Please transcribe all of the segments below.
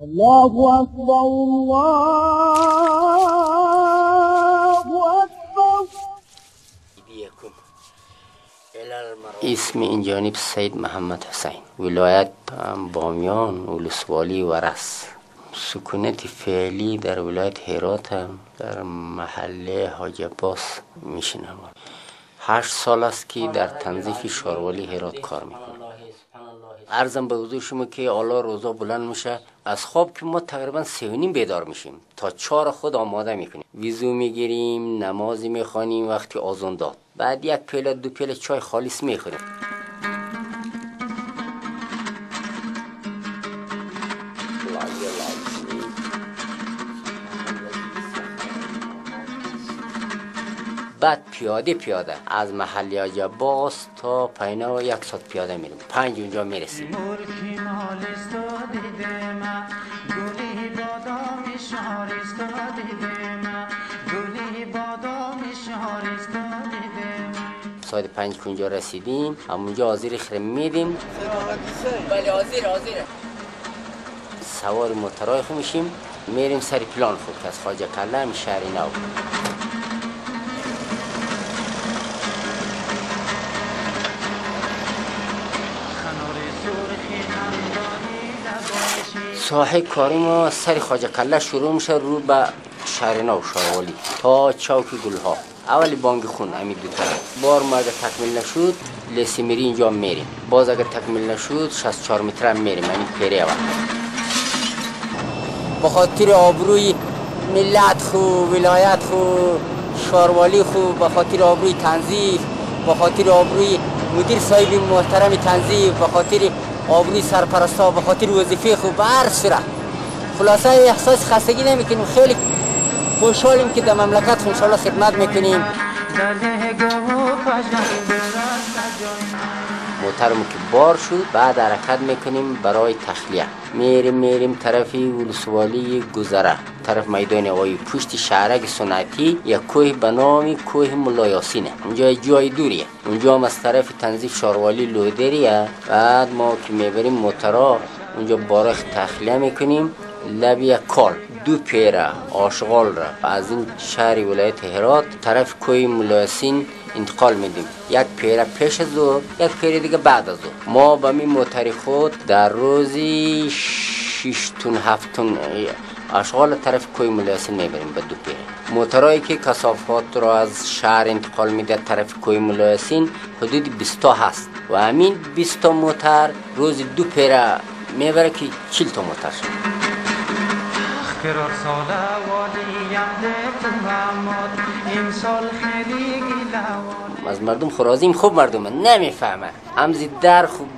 الله أكبر الله أكبر. اسم این جانب سید محمد حسین ولایت بامیان ولسوالی و رس سکونت فعلی در ولایت هرات هم در محله حاج عباس میشنم هشت سال است که در تنظیف شاروالی هرات کار می‌کنم ارزم به حضور شما که حالا روزا بلند میشه. از خواب که ما تقریبا سه بیدار میشیم. تا چهار خود آماده می‌کنیم. ویزو می‌گیریم نمازی می‌خوانیم وقتی آزون داد. بعد یک پیله دو پیله چای خالص می‌خوریم. بعد پیاده پیاده از محلی عجباس تا پینه و یک ساعت پیاده میریم. پنج اونجا می‌رسیم. ساعت پنج که اونجا رسیدیم همونجا آزیر خرم میدیم بله آزیر آزیر سوار موترای خو میشیم. میریم سر پلان خود که از خواجه کلم شهر نو ساحه کاری ما سر خواجه کله شروع میشه رو به شهر نو شاروالی تا چوک گلها. اولی بانگ خون امید دو طرف بار ما اگر تکمیل نشد لیسی میری اینجا میریم. باز اگر تکمیل نشد 64 متر هم میریم. همین پیری اول. بخاطر آبروی ملت خو ولایت خو شاروالی خو بخاطر آبروی تنظیف بخاطر آبروی مدیر صاحب محترم تنظیف بخاطر آبروی سرپرستا بخاطر وظیفه خو بر سره خلاصه احساس خستگی نمی‌کنیم خیلی خوشحالیم که در مملکت انشاءالله خدمت می‌کنیم. موترمو که بار شد بعد حرکت می‌کنیم برای تخلیه. میریم میریم طرفی ولسوالی گذره طرف میدان هوایی پشت شهرک سنتی یک کوه به نام کوه ملایاسینه اونجا جای دوریه. اونجا هم از طرف تنظیف شاروالی لودریه. بعد ما که می‌بریم موترا اونجا بارخ تخلیه می‌کنیم. لبی کال. دو پیره آشغال را از این شهر ولایت هرات طرف کوی ملاسین انتقال میدیم. یک پیره پیش از یک پیره دیگه بعد از ما با می موتر خود در روزی شیشتون هفتون اشغال طرف کوی ملاسین می‌بریم به دو پیره موترهایی که کسافات را از شهر انتقال میده طرف کوی ملاسین حدود 20 هست. و همین 20 موتر روز دو پیره می‌بره که 40 تا موتر شد خیلی از مردم خرازیم خوب مردم نمی‌فهمه. همزی در خوب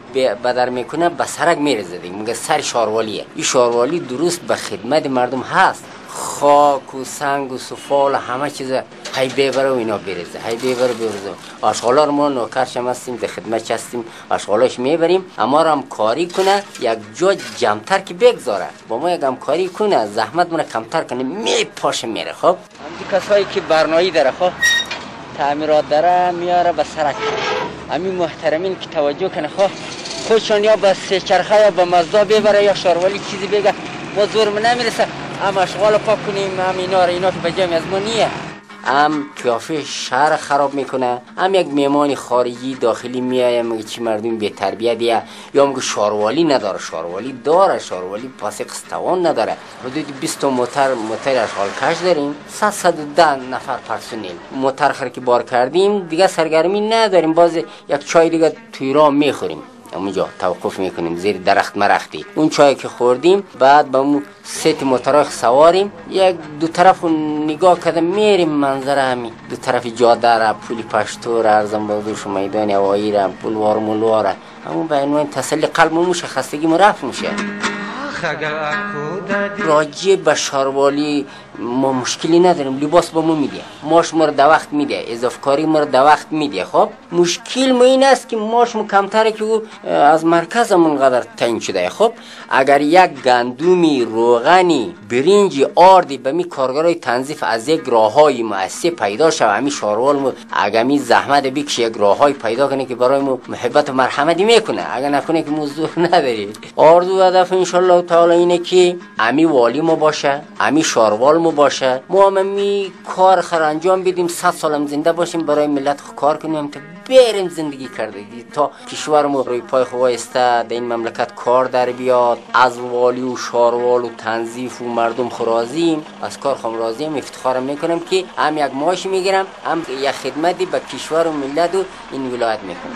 بدر می‌کنه به سرک میرزه دیگه. میگه سر شاروالیه این شاروالی درست به خدمت مردم هست. خاک و سنگ و سفال همه چیز. هی ببره و اینا بریزه. هی ببره بریزه. آشغالا ما نوکرش هم هستیم در خدمت هستیم. آشغالاش می‌بریم. اما رو هم کاری کنه یک جا جمتر که بگذاره. با ما یک کاری کنه زحمت منه کمتر کنه میپاشه میره. خب؟ هم کسایی که برنایی داره خب؟ تعمیرات داره میاره به سرک. همین محترمین که توجه کنه خب؟ خودشان یا به سه چرخه یا به مزدا ببره یا شاروالی چیزی بگه ما زور نمی‌رسه. هم اشغال پاک کنیم هم اینا رو اینا که به از ما نیه. هم شهر خراب می‌کنه. هم یک میمان خارجی داخلی میایه میگه چی مردم به تربیت یا میگه شاروالی نداره شاروالی داره شاروالی پاس قستوان نداره. حدود 20 موتر موتر اشغال کش داریم. 110 نفر پرسونل موتر خر که بار کردیم دیگه سرگرمی نداریم. باز یک چای دیگه توی می‌خوریم. اونجا توقف می‌کنیم زیر درخت مرختی. اون چای که خوردیم بعد با اون ست موتراخ سواریم یک دو طرف نگاه کردم میریم منظره همین. دو طرف جاده را پولی پشتو را ارزم بازوش میدان هوایی را بلوار ملوار همون به عنوان تسلی قلب موشه خستگی مرفت میشه. راجع به شاروالی ما مشکلی نداریم. لباس با ما میده. ماش ما رو در وقت میده. اضافه کاری ما رو در وقت میده. خب مشکل ما این است که ماش ما کمتره که او از مرکزمون قدر تعیین شده. خب اگر یک گندومی روغنی برنج آردی به می کارگرای تنظیف از یک راه های مؤسسه پیدا شود همین شاروال مو اگر می زحمت بکشه یک راه های پیدا کنه که برای ما محبت و مرحمتی می‌کنه. اگر نکنه که مزدور نداری آرزو و هدف تعالی اینه که امی والی ما باشه امی شاروال ما باشه. ما هم می کار خر انجام بدیم صد سالم زنده باشیم برای ملت کار کنیم تا بریم زندگی کردگی تا کشور ما روی پای خواسته در این مملکت کار در بیاد. از والی و شاروال و تنظیف و مردم خرازیم از کار خم راضیم افتخارم می‌کنم که هم یک معاش می‌گیرم هم یک خدمتی به کشور و ملت و این ولایت می‌کنم.